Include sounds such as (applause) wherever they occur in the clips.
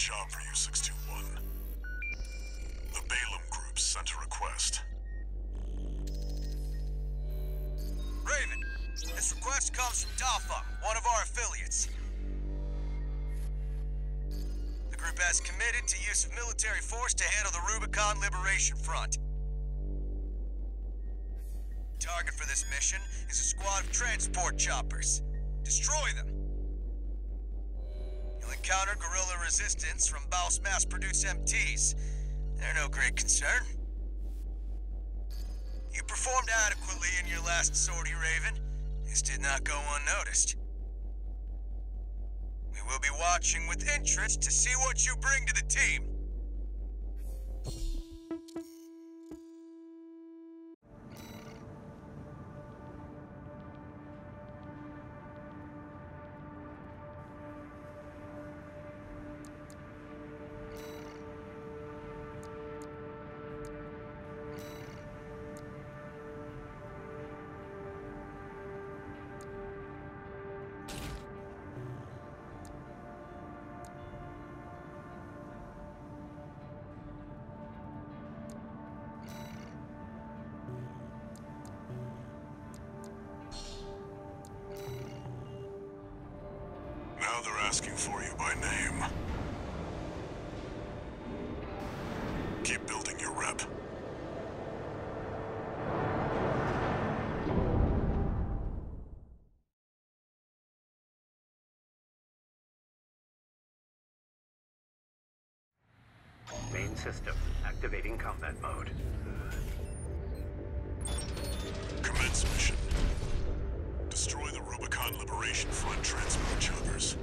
job for you, 621. The Balam Group sent a request. Raven, this request comes from Dafeng, one of our affiliates. The group has committed to use of military force to handle the Rubicon Liberation Front. Target for this mission is a squad of transport choppers. Destroy them. You'll encounter guerrilla resistance from BAWS mass-produced MTs. They're no great concern. You performed adequately in your last sortie, Raven. This did not go unnoticed. We will be watching with interest to see what you bring to the team. Now they're asking for you by name. Keep building your rep. Main system activating combat mode. Commence mission. Destroy the Rubicon Liberation Front transport choppers.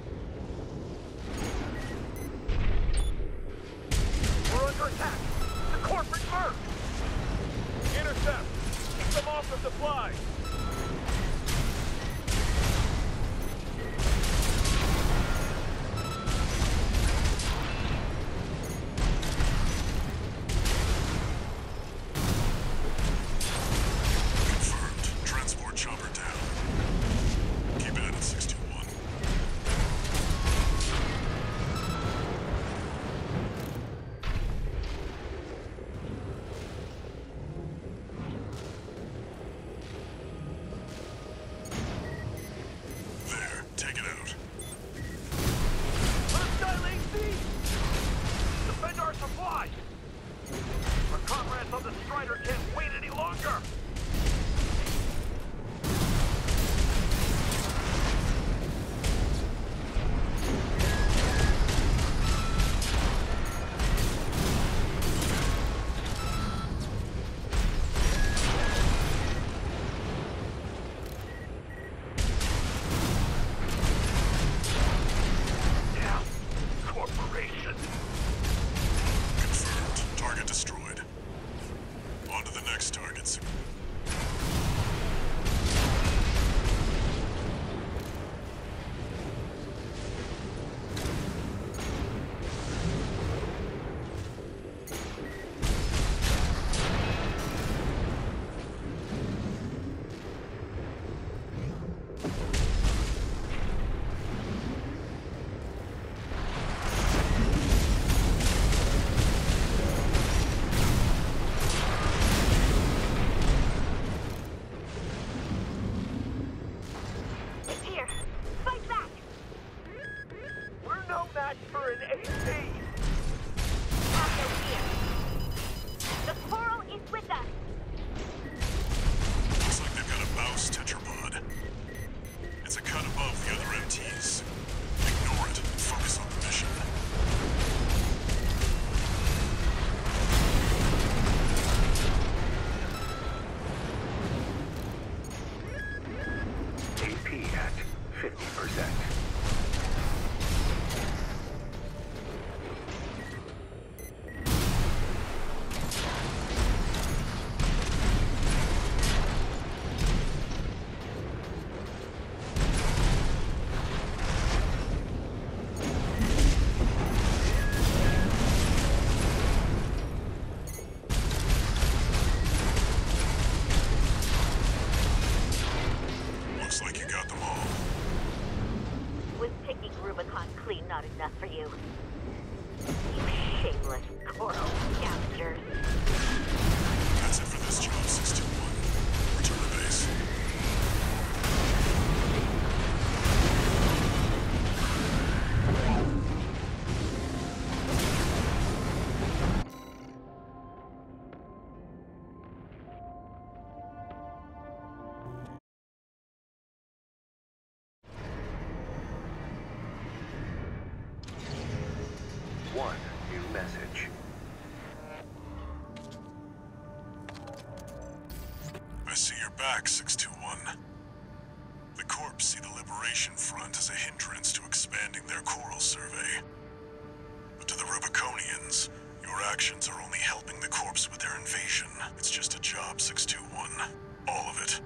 Rubicon clean not enough for you. You shameless coral scavengers. That's it for this job, sister. A hindrance to expanding their coral survey. But to the Rubiconians, your actions are only helping the Corps with their invasion. It's just a job, 621. All of it.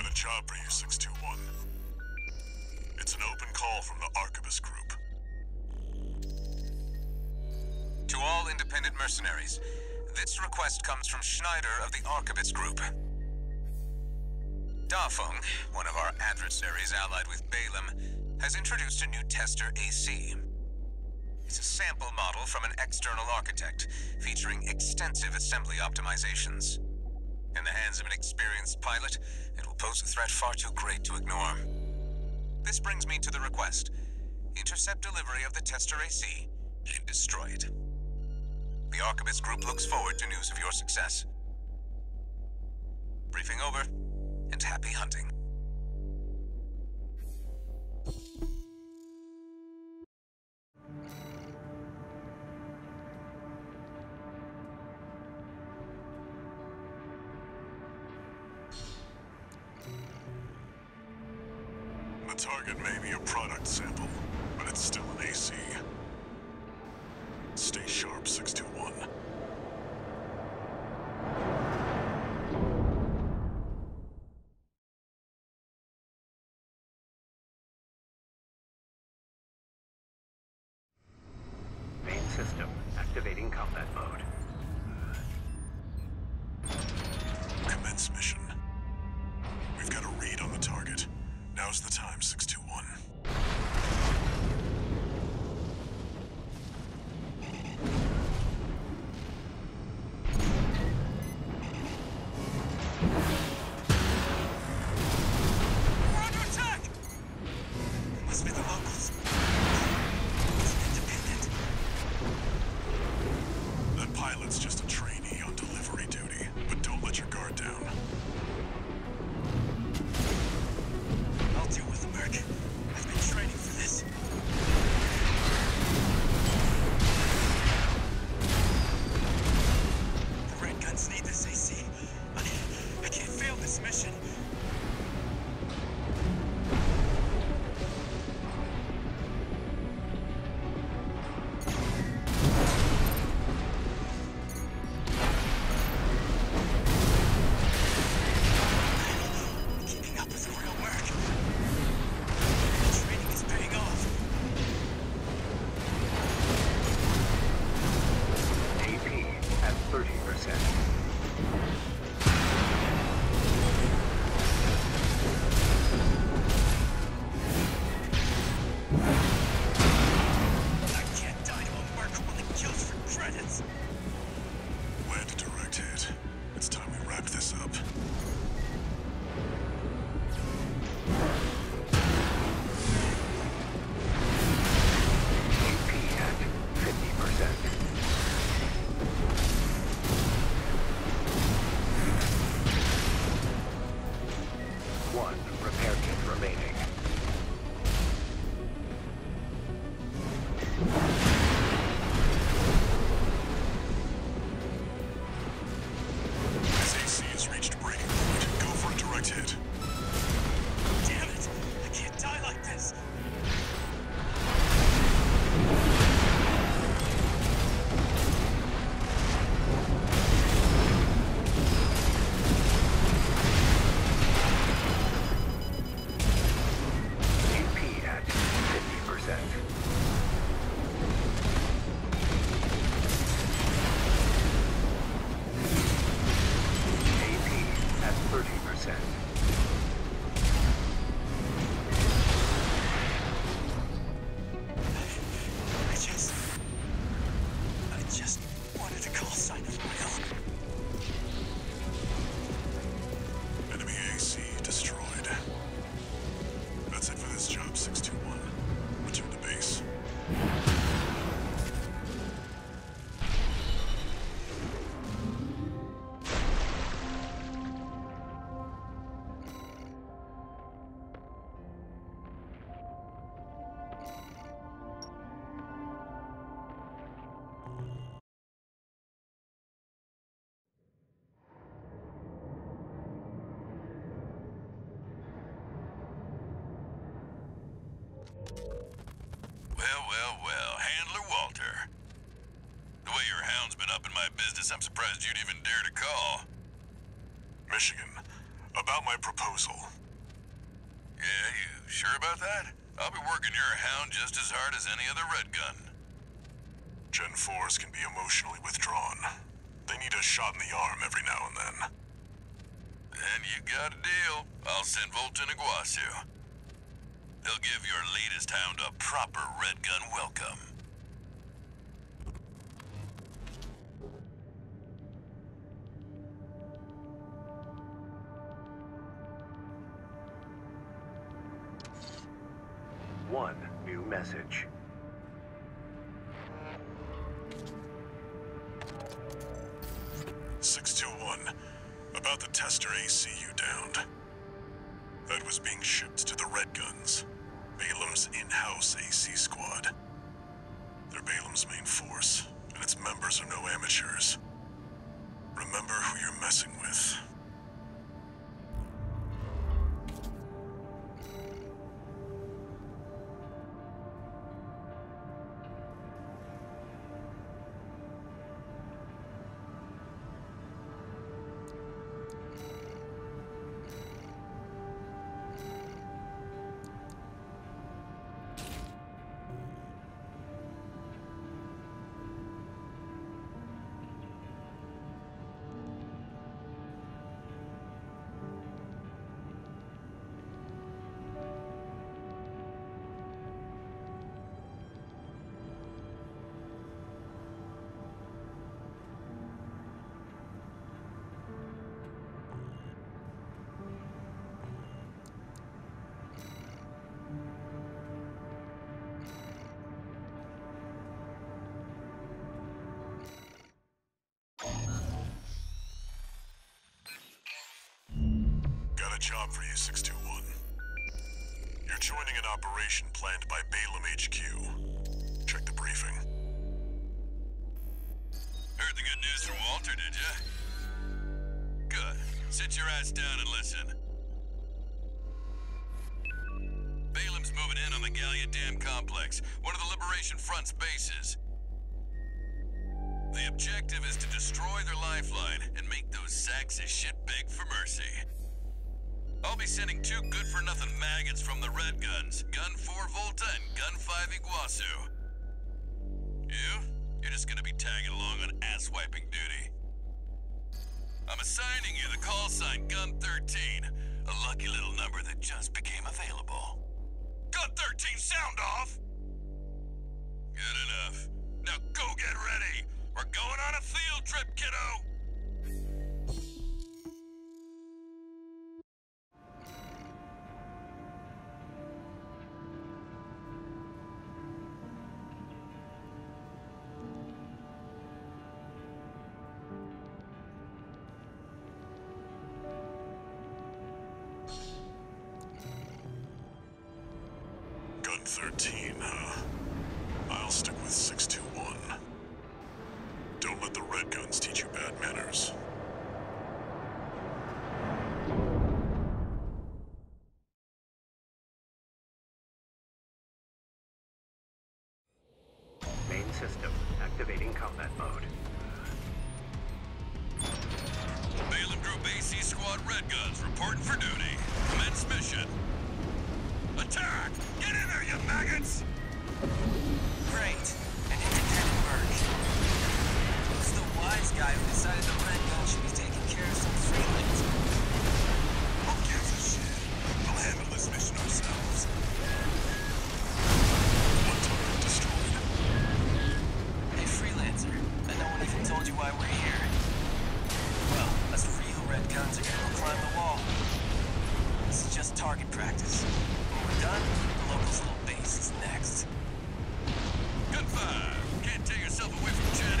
Got a job for you, 621. It's an open call from the Arquebus Group. To all independent mercenaries, this request comes from Schneider of the Arquebus Group. Dafeng, one of our adversaries allied with Balam, has introduced a new tester AC. It's a sample model from an external architect, featuring extensive assembly optimizations. In the hands of an experienced pilot, it will pose a threat far too great to ignore. This brings me to the request. Intercept delivery of the tester AC and destroy it. The Arquebus Group looks forward to news of your success. Briefing over, and happy hunting. I'm surprised you'd even dare to call. Michigan, about my proposal. Yeah, you sure about that? I'll be working your hound just as hard as any other red gun. Gen 4s can be emotionally withdrawn. They need a shot in the arm every now and then. Then you got a deal. I'll send Volta and Iguazu. They'll give your latest hound a proper red gun welcome. Message. Job for you, 621. You're joining an operation planned by Balam HQ. Check the briefing. Heard the good news from Walter, did ya? Good. Sit your ass down and listen. Balam's moving in on the Gallia Dam complex, one of the Liberation Front's bases. The objective is to destroy their lifeline and make those sacks of shit beg for mercy. Be sending two good-for-nothing maggots from the Red Guns, Gun 4 Volta and Gun 5 Iguazu. You? You're just gonna be tagging along on ass-wiping duty. I'm assigning you the call sign Gun 13, a lucky little number that just became available. Gun 13, sound off! Good enough. Now go get ready! We're going on a field 13, huh? I'll stick with 621. target practice. When we're done, the locals' little base is next. Good fire. Can't tear yourself away from Chad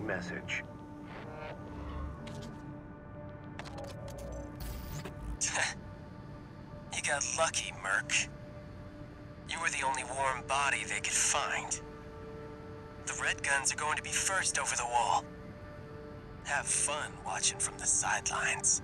message. (laughs) you got lucky, Merc. You were the only warm body they could find. The Red Guns are going to be first over the wall. Have fun watching from the sidelines.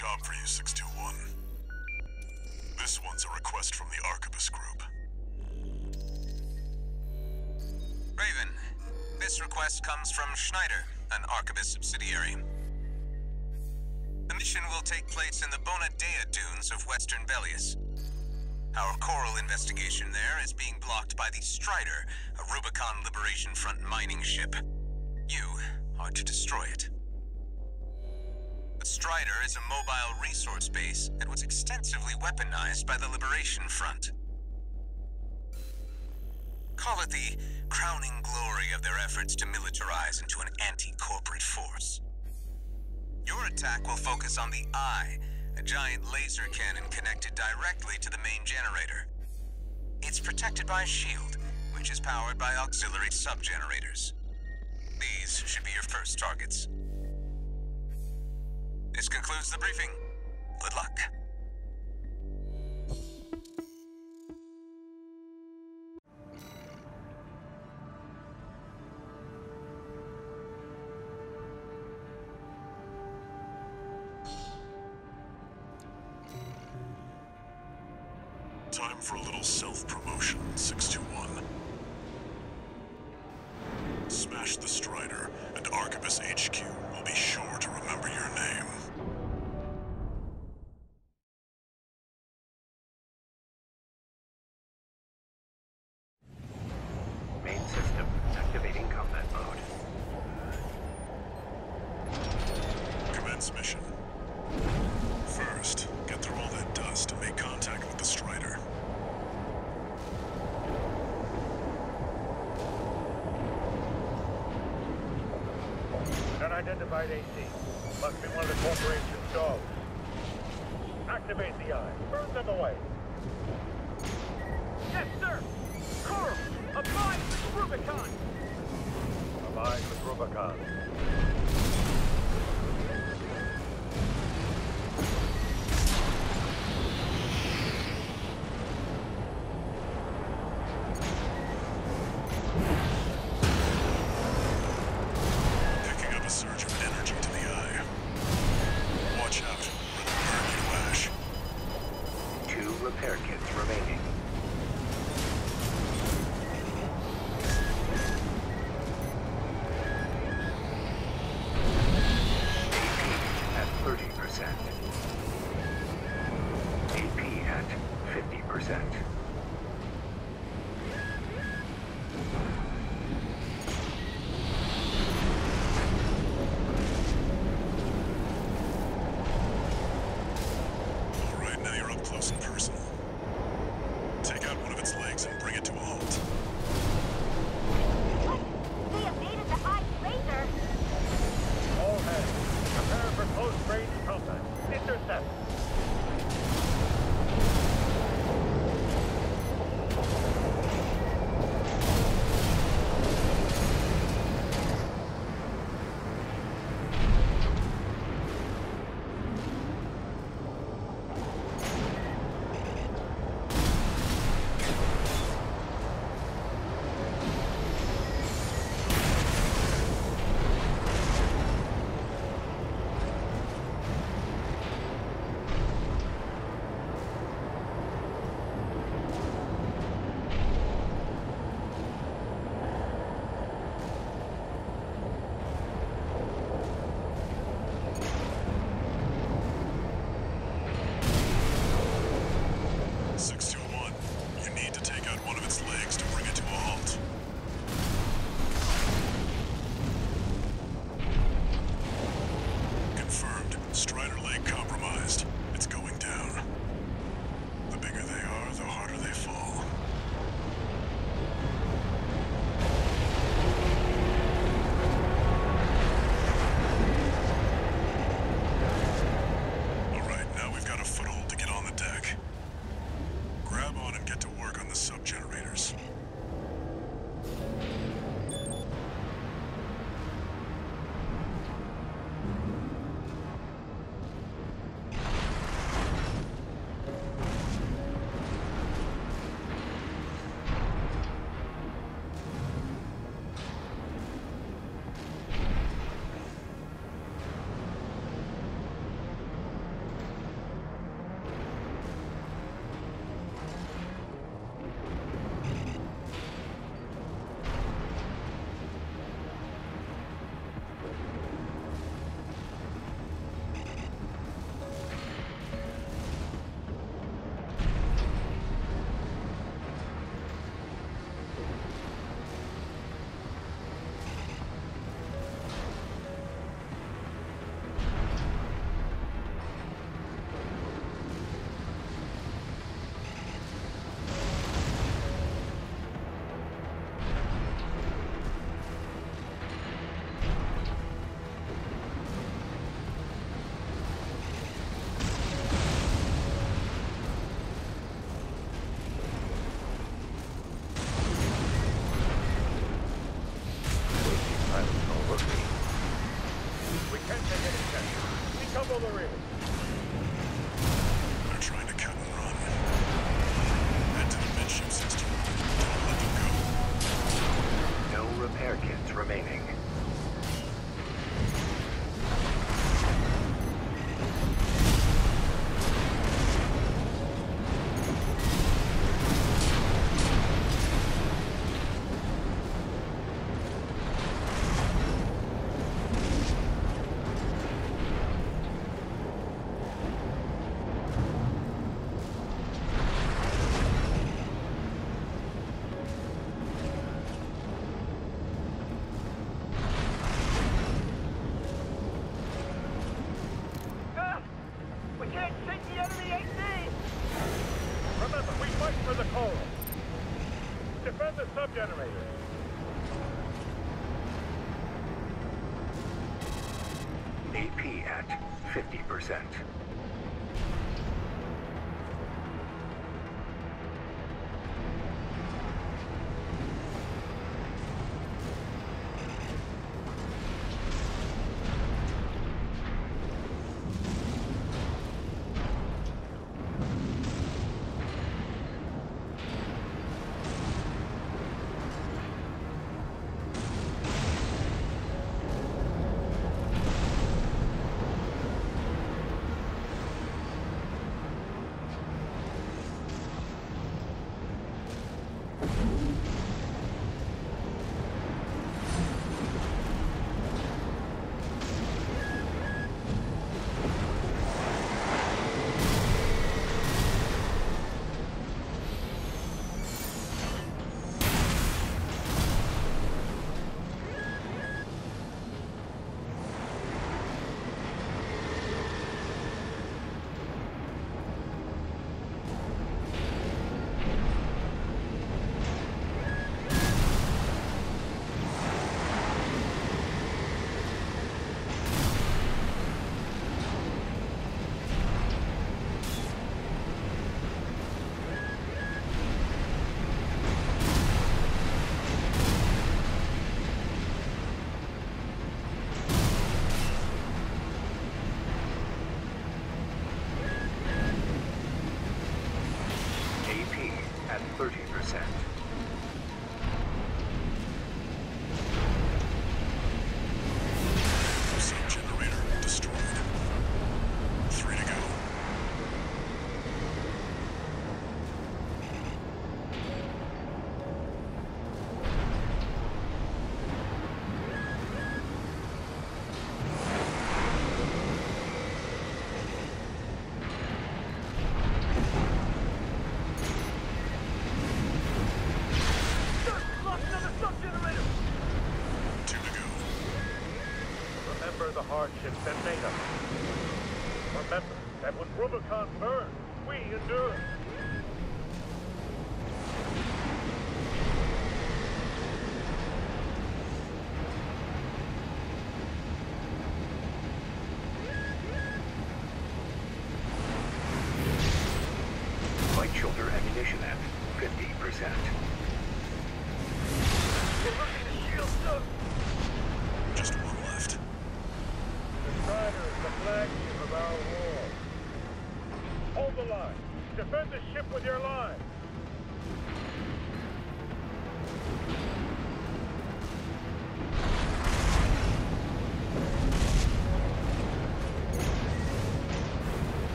Job for you, 621. This one's a request from the Arquebus Group. Raven, this request comes from Schneider, an Arquebus subsidiary. The mission will take place in the Bonadea dunes of western Belius. Our coral investigation there is being blocked by the Strider, a Rubicon Liberation Front mining ship. You are to destroy it. Strider is a mobile resource base that was extensively weaponized by the Liberation Front. Call it the crowning glory of their efforts to militarize into an anti-corporate force. Your attack will focus on the Eye, a giant laser cannon connected directly to the main generator. It's protected by a shield, which is powered by auxiliary sub-generators. These should be your first targets. This concludes the briefing. Good luck. Unidentified AC. Must be one of the corporation's dogs. Activate the eye. Burn them away. Yes, sir! Coral! Abide with Rubicon! Abide with Rubicon.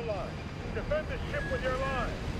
the line. Defend the ship with your lives.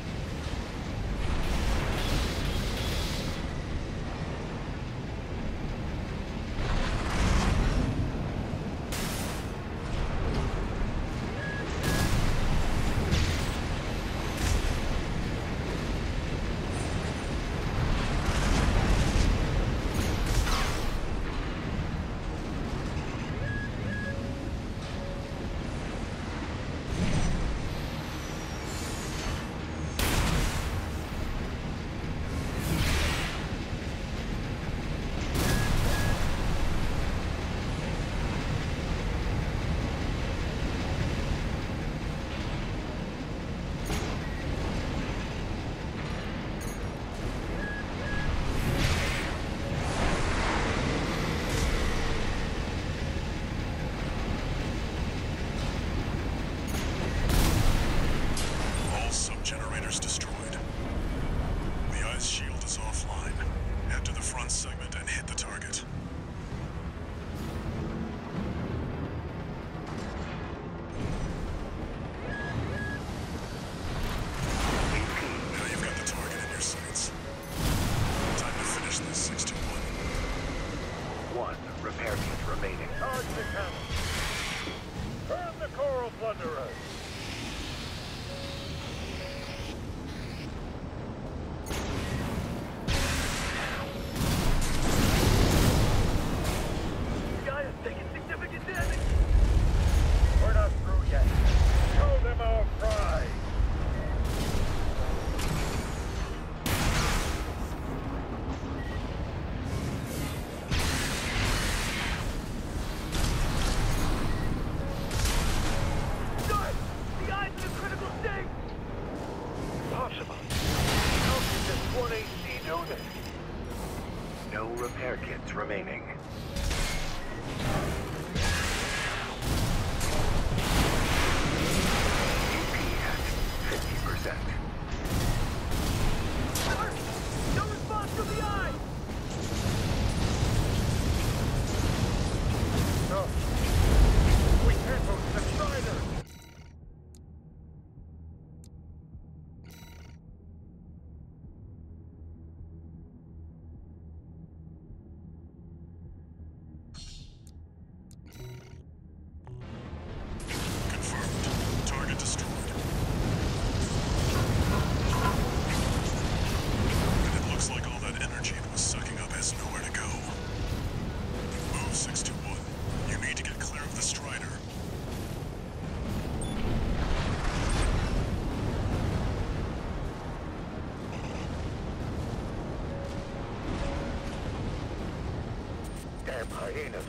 Damn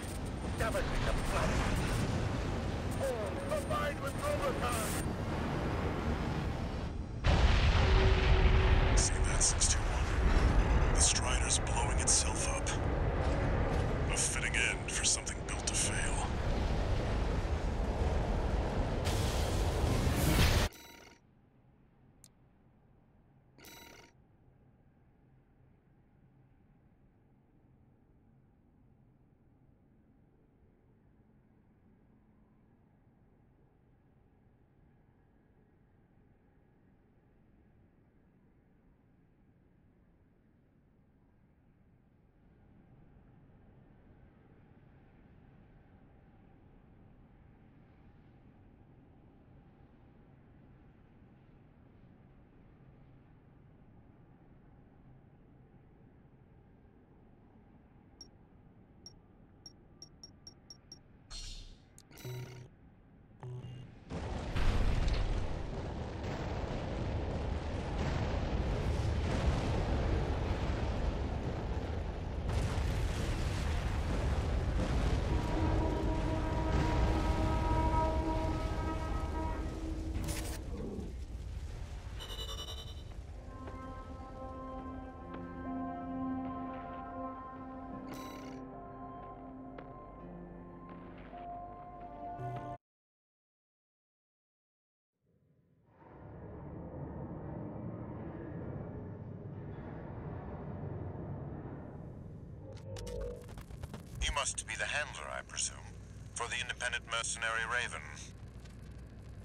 You must be the handler, I presume, for the independent mercenary Raven.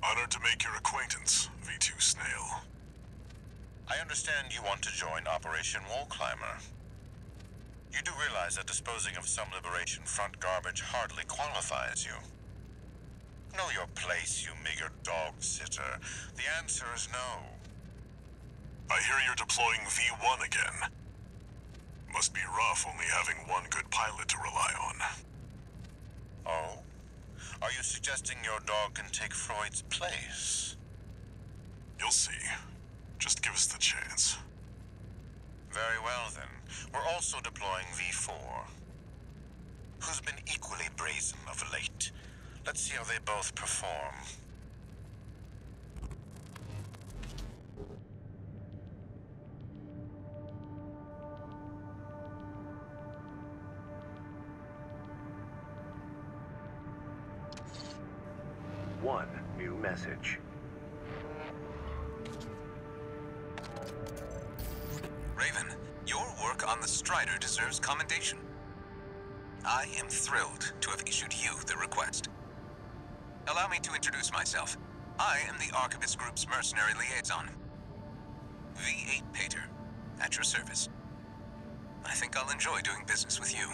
Honored to make your acquaintance, V2 Snail. I understand you want to join Operation Wall Climber. You do realize that disposing of some Liberation Front garbage hardly qualifies you. Know your place, you meager dog sitter. The answer is no. I hear you're deploying V1 again. Must be rough only having one good pilot to rely on. Oh? Are you suggesting your dog can take Freud's place? You'll see. Just give us the chance. Very well, then. We're also deploying V4. Who's been equally brazen of late. Let's see how they both perform. Me to introduce myself. I am the Arquebus Group's mercenary liaison. V8 Pater, at your service. I think I'll enjoy doing business with you.